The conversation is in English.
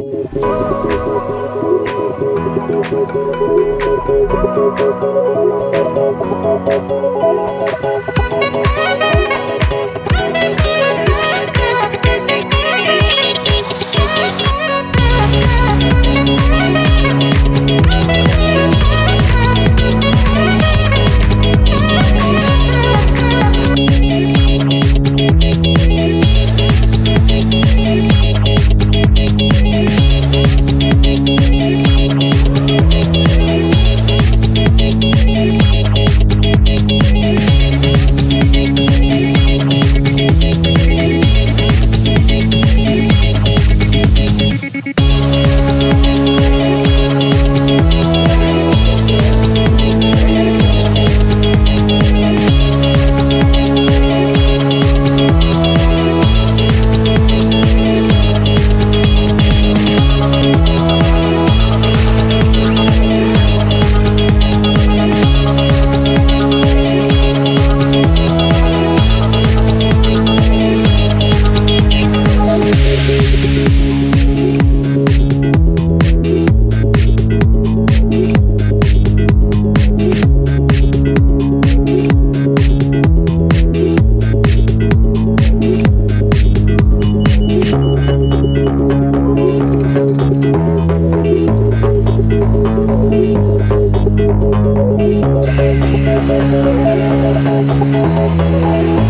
Thank Thank you.